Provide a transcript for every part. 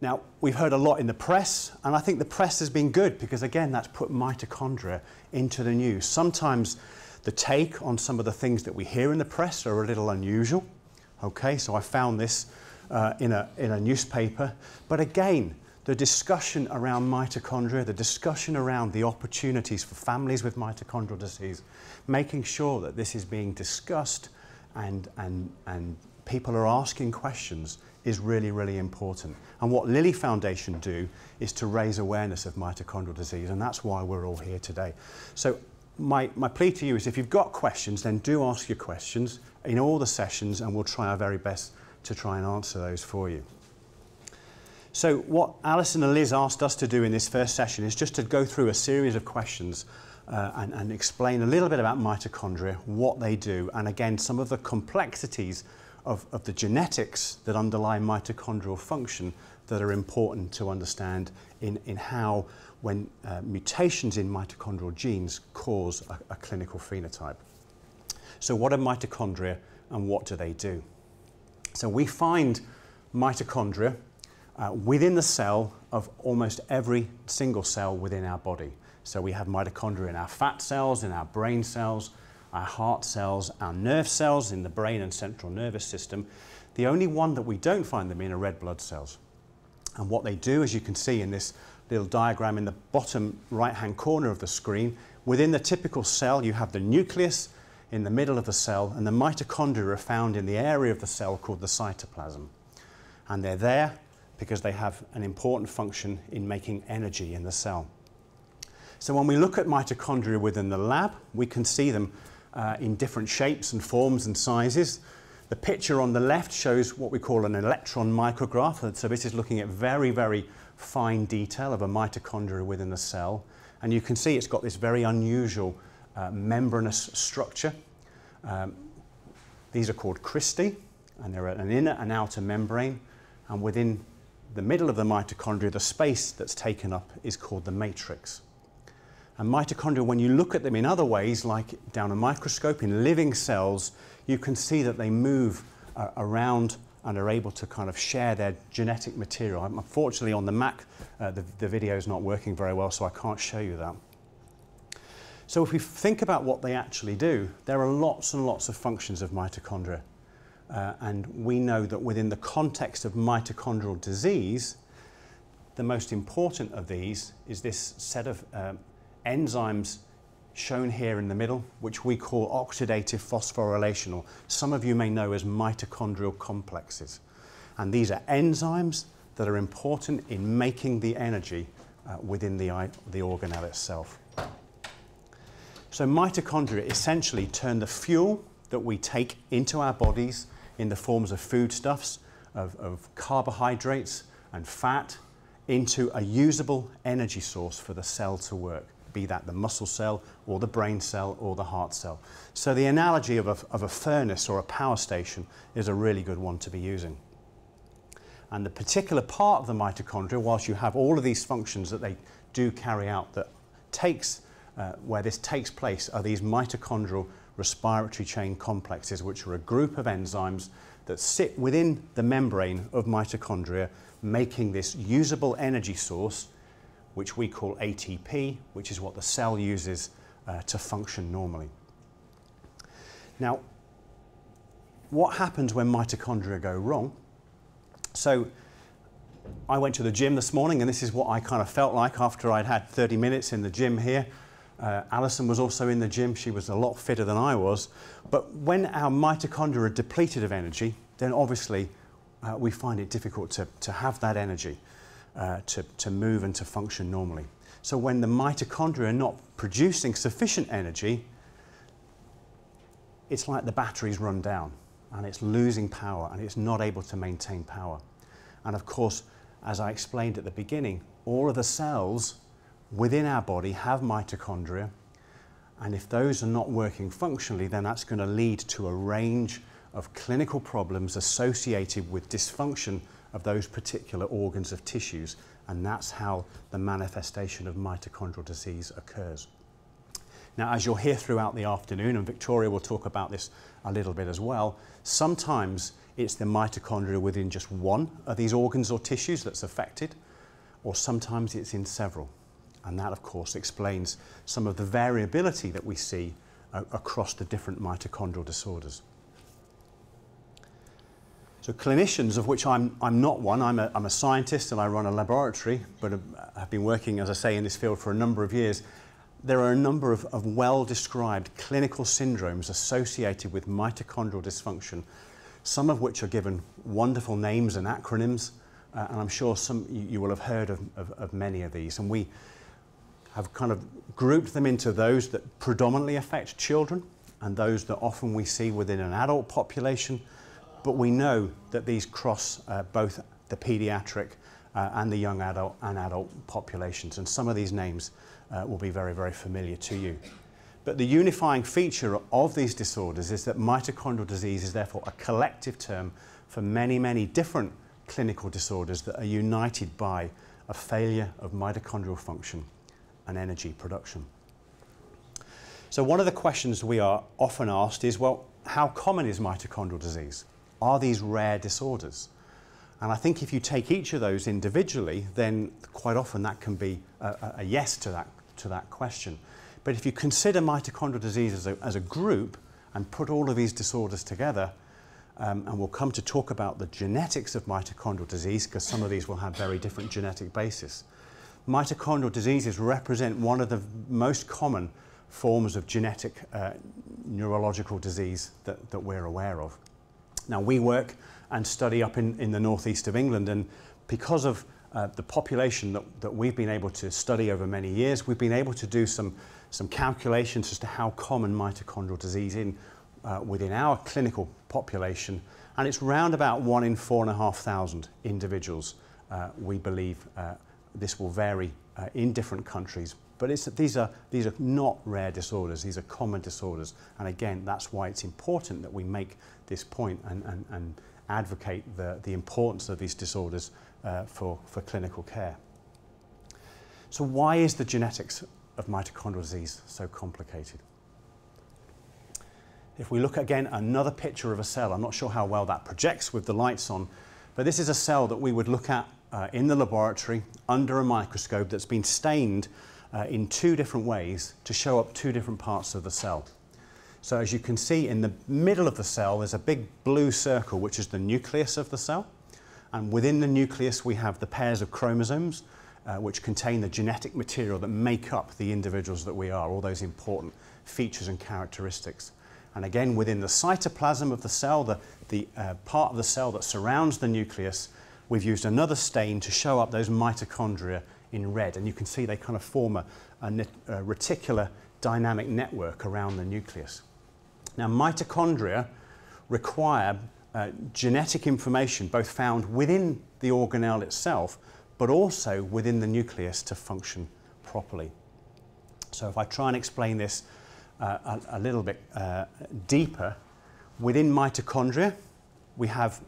Now, we've heard a lot in the press, and I think the press has been good because, again, that's put mitochondria into the news. Sometimes the take on some of the things that we hear in the press are a little unusual. Okay, so I found this uh, in, a, in a newspaper. But again, the discussion around mitochondria, the discussion around the opportunities for families with mitochondrial disease, making sure that this is being discussed and, and, and people are asking questions is really, really important. And what Lily Foundation do is to raise awareness of mitochondrial disease, and that's why we're all here today. So my, my plea to you is if you've got questions, then do ask your questions in all the sessions, and we'll try our very best to try and answer those for you. So what Alison and Liz asked us to do in this first session is just to go through a series of questions uh, and, and explain a little bit about mitochondria, what they do, and again, some of the complexities of, of the genetics that underlie mitochondrial function that are important to understand in, in how when uh, mutations in mitochondrial genes cause a, a clinical phenotype. So what are mitochondria and what do they do? So we find mitochondria uh, within the cell of almost every single cell within our body. So we have mitochondria in our fat cells, in our brain cells, our heart cells, our nerve cells in the brain and central nervous system. The only one that we don't find them in are red blood cells. And what they do, as you can see in this little diagram in the bottom right-hand corner of the screen, within the typical cell you have the nucleus in the middle of the cell and the mitochondria are found in the area of the cell called the cytoplasm. And they're there because they have an important function in making energy in the cell. So when we look at mitochondria within the lab, we can see them uh, in different shapes and forms and sizes. The picture on the left shows what we call an electron micrograph. So this is looking at very, very fine detail of a mitochondria within the cell. And you can see it's got this very unusual uh, membranous structure. Um, these are called cristae, and they're an inner and outer membrane. And within the middle of the mitochondria, the space that's taken up is called the matrix. And mitochondria, when you look at them in other ways, like down a microscope in living cells, you can see that they move uh, around and are able to kind of share their genetic material. Unfortunately, on the Mac, uh, the, the video is not working very well, so I can't show you that. So if we think about what they actually do, there are lots and lots of functions of mitochondria. Uh, and we know that within the context of mitochondrial disease, the most important of these is this set of um, enzymes shown here in the middle, which we call oxidative phosphorylation, or some of you may know as mitochondrial complexes. And these are enzymes that are important in making the energy uh, within the, the organelle itself. So mitochondria essentially turn the fuel that we take into our bodies in the forms of foodstuffs, of, of carbohydrates and fat, into a usable energy source for the cell to work be that the muscle cell or the brain cell or the heart cell. So the analogy of a, of a furnace or a power station is a really good one to be using. And the particular part of the mitochondria, whilst you have all of these functions that they do carry out that takes, uh, where this takes place are these mitochondrial respiratory chain complexes, which are a group of enzymes that sit within the membrane of mitochondria, making this usable energy source which we call ATP, which is what the cell uses uh, to function normally. Now, what happens when mitochondria go wrong? So, I went to the gym this morning, and this is what I kind of felt like after I'd had 30 minutes in the gym here. Uh, Alison was also in the gym. She was a lot fitter than I was. But when our mitochondria are depleted of energy, then obviously uh, we find it difficult to, to have that energy uh, to, to move and to function normally. So when the mitochondria are not producing sufficient energy, it's like the batteries run down and it's losing power and it's not able to maintain power. And of course, as I explained at the beginning, all of the cells within our body have mitochondria and if those are not working functionally, then that's going to lead to a range of clinical problems associated with dysfunction of those particular organs of tissues, and that's how the manifestation of mitochondrial disease occurs. Now, as you'll hear throughout the afternoon, and Victoria will talk about this a little bit as well, sometimes it's the mitochondria within just one of these organs or tissues that's affected, or sometimes it's in several. And that, of course, explains some of the variability that we see uh, across the different mitochondrial disorders. So clinicians, of which I'm, I'm not one, I'm a, I'm a scientist and I run a laboratory, but I've been working, as I say, in this field for a number of years. There are a number of, of well-described clinical syndromes associated with mitochondrial dysfunction, some of which are given wonderful names and acronyms, uh, and I'm sure some you, you will have heard of, of, of many of these. And we have kind of grouped them into those that predominantly affect children and those that often we see within an adult population, but we know that these cross uh, both the pediatric uh, and the young adult and adult populations. And some of these names uh, will be very, very familiar to you. But the unifying feature of these disorders is that mitochondrial disease is therefore a collective term for many, many different clinical disorders that are united by a failure of mitochondrial function and energy production. So one of the questions we are often asked is, well, how common is mitochondrial disease? Are these rare disorders? And I think if you take each of those individually, then quite often that can be a, a yes to that, to that question. But if you consider mitochondrial disease as a, as a group and put all of these disorders together, um, and we'll come to talk about the genetics of mitochondrial disease because some of these will have very different genetic basis. Mitochondrial diseases represent one of the most common forms of genetic uh, neurological disease that, that we're aware of. Now, we work and study up in, in the northeast of England, and because of uh, the population that, that we've been able to study over many years, we've been able to do some, some calculations as to how common mitochondrial disease in uh, within our clinical population, and it's round about one in four and a half thousand individuals. Uh, we believe uh, this will vary uh, in different countries, but these, are, these are not rare disorders, these are common disorders. And again, that's why it's important that we make this point and, and, and advocate the, the importance of these disorders uh, for, for clinical care. So why is the genetics of mitochondrial disease so complicated? If we look again, another picture of a cell, I'm not sure how well that projects with the lights on, but this is a cell that we would look at uh, in the laboratory under a microscope that's been stained uh, in two different ways to show up two different parts of the cell. So as you can see in the middle of the cell, there's a big blue circle, which is the nucleus of the cell. And within the nucleus, we have the pairs of chromosomes, uh, which contain the genetic material that make up the individuals that we are, all those important features and characteristics. And again, within the cytoplasm of the cell, the, the uh, part of the cell that surrounds the nucleus, we've used another stain to show up those mitochondria in red. And you can see they kind of form a, a, a reticular dynamic network around the nucleus. Now, mitochondria require uh, genetic information both found within the organelle itself, but also within the nucleus to function properly. So if I try and explain this uh, a, a, little bit uh, deeper, within mitochondria, we have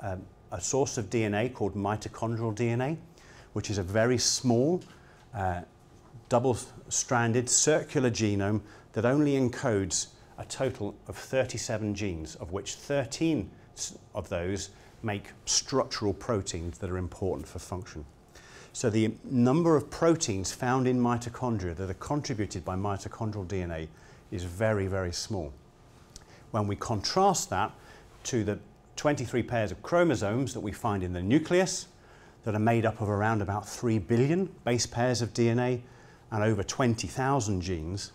um, a source of DNA called mitochondrial DNA, which is a very small, uh, double-stranded circular genome that only encodes a total of 37 genes, of which 13 of those make structural proteins that are important for function. So the number of proteins found in mitochondria that are contributed by mitochondrial DNA is very, very small. When we contrast that to the 23 pairs of chromosomes that we find in the nucleus that are made up of around about 3 billion base pairs of DNA and over 20,000 genes,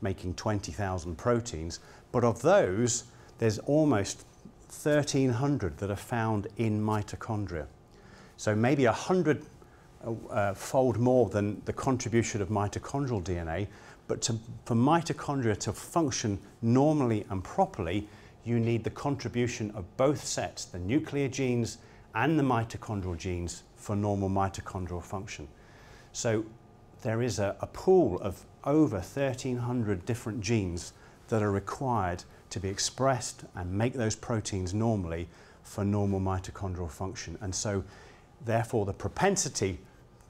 making 20,000 proteins. But of those, there's almost 1,300 that are found in mitochondria. So maybe 100 uh, fold more than the contribution of mitochondrial DNA, but to, for mitochondria to function normally and properly, you need the contribution of both sets, the nuclear genes and the mitochondrial genes for normal mitochondrial function. So there is a, a pool of over 1,300 different genes that are required to be expressed and make those proteins normally for normal mitochondrial function. And so, therefore, the propensity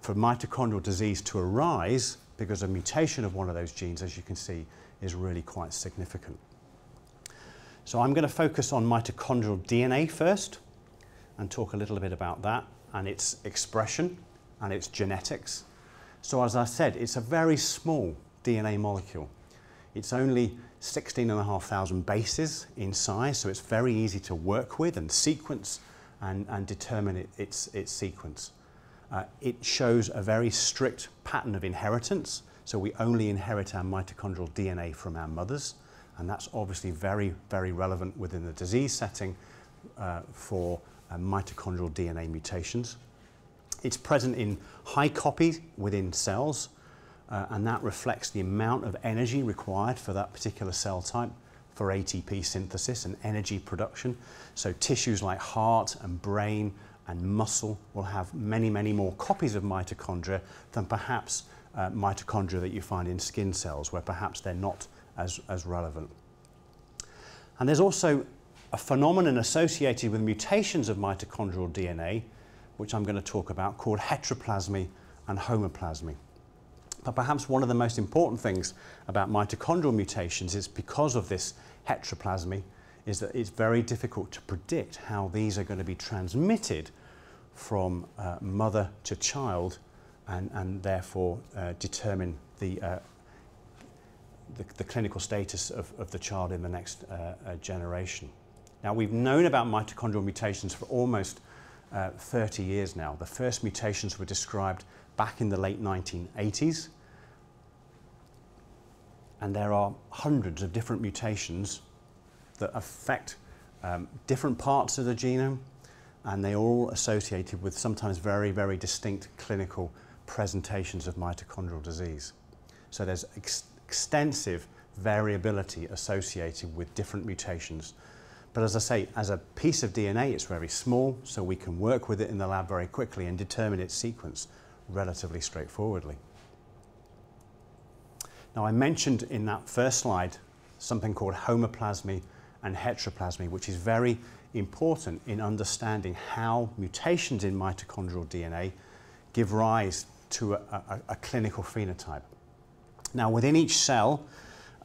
for mitochondrial disease to arise because a mutation of one of those genes, as you can see, is really quite significant. So I'm going to focus on mitochondrial DNA first and talk a little bit about that and its expression and its genetics. So as I said, it's a very small DNA molecule. It's only 16,500 bases in size, so it's very easy to work with and sequence and, and determine it, its, its sequence. Uh, it shows a very strict pattern of inheritance, so we only inherit our mitochondrial DNA from our mothers, and that's obviously very, very relevant within the disease setting uh, for uh, mitochondrial DNA mutations. It's present in high copies within cells, uh, and that reflects the amount of energy required for that particular cell type for ATP synthesis and energy production. So tissues like heart and brain and muscle will have many, many more copies of mitochondria than perhaps uh, mitochondria that you find in skin cells, where perhaps they're not as, as relevant. And there's also a phenomenon associated with mutations of mitochondrial DNA, which I'm going to talk about, called heteroplasmy and homoplasmy. But perhaps one of the most important things about mitochondrial mutations is because of this heteroplasmy, is that it's very difficult to predict how these are going to be transmitted from uh, mother to child and, and therefore uh, determine the, uh, the, the, clinical status of, of the child in the next uh, uh, generation. Now, we've known about mitochondrial mutations for almost uh, 30 years now. The first mutations were described back in the late 1980s and there are hundreds of different mutations that affect um, different parts of the genome, and they are all associated with sometimes very, very distinct clinical presentations of mitochondrial disease. So there's ex extensive variability associated with different mutations. But as I say, as a piece of DNA, it's very small, so we can work with it in the lab very quickly and determine its sequence relatively straightforwardly. Now I mentioned in that first slide something called homoplasmy and heteroplasmy, which is very important in understanding how mutations in mitochondrial DNA give rise to a, a, a clinical phenotype. Now within each cell,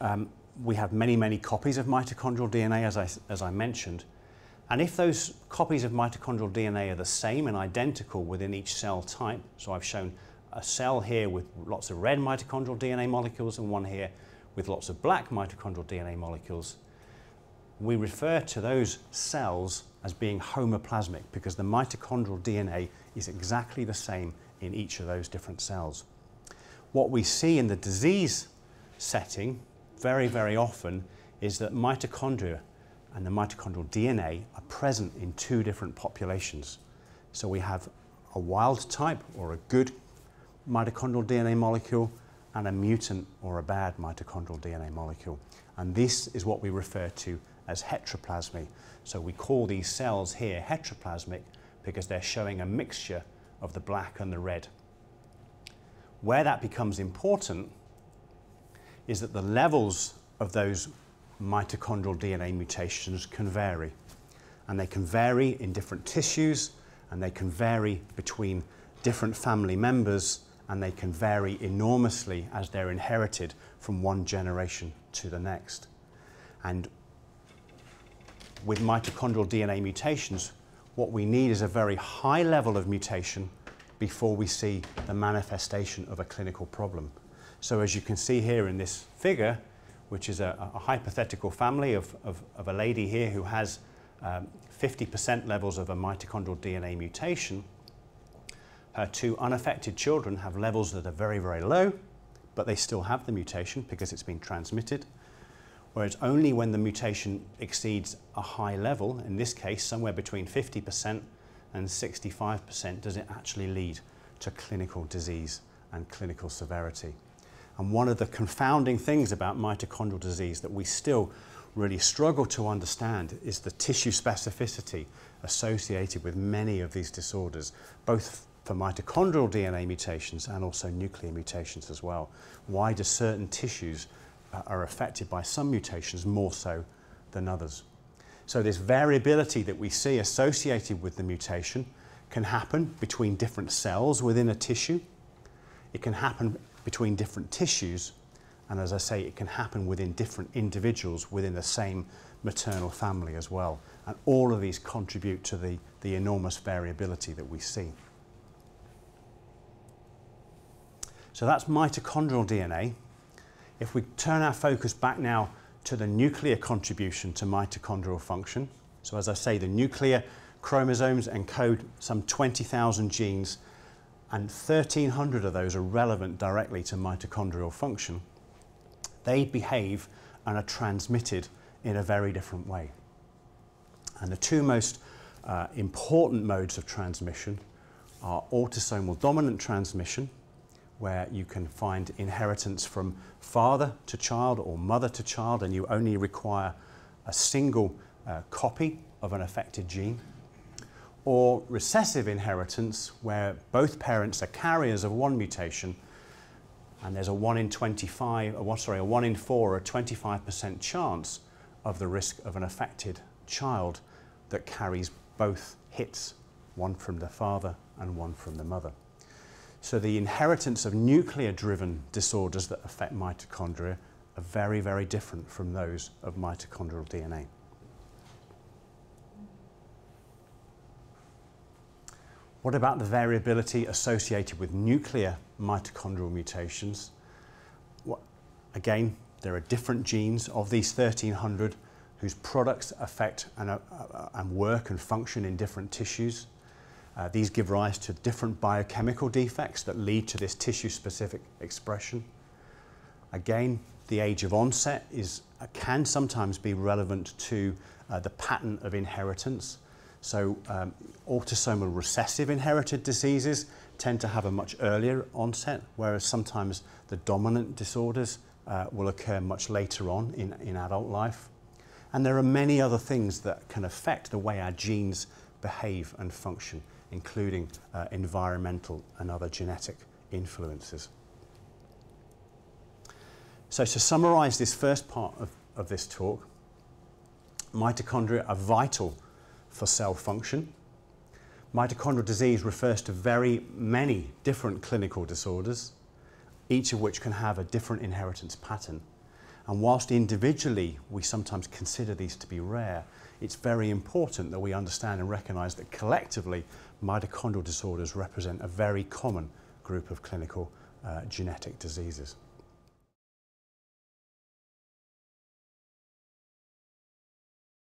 um, we have many, many copies of mitochondrial DNA, as I, as I mentioned. And if those copies of mitochondrial DNA are the same and identical within each cell type, so I've shown a cell here with lots of red mitochondrial DNA molecules and one here with lots of black mitochondrial DNA molecules, we refer to those cells as being homoplasmic because the mitochondrial DNA is exactly the same in each of those different cells. What we see in the disease setting very, very often is that mitochondria and the mitochondrial DNA are present in two different populations. So we have a wild type or a good mitochondrial DNA molecule and a mutant or a bad mitochondrial DNA molecule. And this is what we refer to as heteroplasmy. So we call these cells here heteroplasmic because they're showing a mixture of the black and the red. Where that becomes important is that the levels of those mitochondrial DNA mutations can vary. And they can vary in different tissues and they can vary between different family members and they can vary enormously as they're inherited from one generation to the next. And with mitochondrial DNA mutations, what we need is a very high level of mutation before we see the manifestation of a clinical problem. So as you can see here in this figure, which is a, a hypothetical family of, of, of, a lady here who has 50% um, levels of a mitochondrial DNA mutation, her two unaffected children have levels that are very, very low, but they still have the mutation because it's been transmitted. Whereas only when the mutation exceeds a high level, in this case somewhere between 50% and 65%, does it actually lead to clinical disease and clinical severity. And one of the confounding things about mitochondrial disease that we still really struggle to understand is the tissue specificity associated with many of these disorders, both for mitochondrial DNA mutations and also nuclear mutations as well. Why do certain tissues uh, are affected by some mutations more so than others? So this variability that we see associated with the mutation can happen between different cells within a tissue. It can happen between different tissues, and as I say, it can happen within different individuals within the same maternal family as well. And all of these contribute to the, the enormous variability that we see. So that's mitochondrial DNA. If we turn our focus back now to the nuclear contribution to mitochondrial function, so as I say, the nuclear chromosomes encode some 20,000 genes and 1,300 of those are relevant directly to mitochondrial function. They behave and are transmitted in a very different way. And the two most uh, important modes of transmission are autosomal dominant transmission, where you can find inheritance from father to child or mother to child, and you only require a single uh, copy of an affected gene. Or recessive inheritance, where both parents are carriers of one mutation, and there's a 1 in 25, or sorry, a 1 in 4 or a 25% chance of the risk of an affected child that carries both hits, one from the father and one from the mother. So the inheritance of nuclear-driven disorders that affect mitochondria are very, very different from those of mitochondrial DNA. What about the variability associated with nuclear mitochondrial mutations? What, again, there are different genes of these 1300 whose products affect and, uh, uh, and work and function in different tissues. Uh, these give rise to different biochemical defects that lead to this tissue-specific expression. Again, the age of onset is, uh, can sometimes be relevant to uh, the pattern of inheritance. So um, autosomal recessive inherited diseases tend to have a much earlier onset, whereas sometimes the dominant disorders uh, will occur much later on in, in adult life. And there are many other things that can affect the way our genes behave and function including uh, environmental and other genetic influences. So to summarize this first part of, of this talk, mitochondria are vital for cell function. Mitochondrial disease refers to very many different clinical disorders, each of which can have a different inheritance pattern. And whilst individually we sometimes consider these to be rare, it's very important that we understand and recognize that collectively mitochondrial disorders represent a very common group of clinical uh, genetic diseases.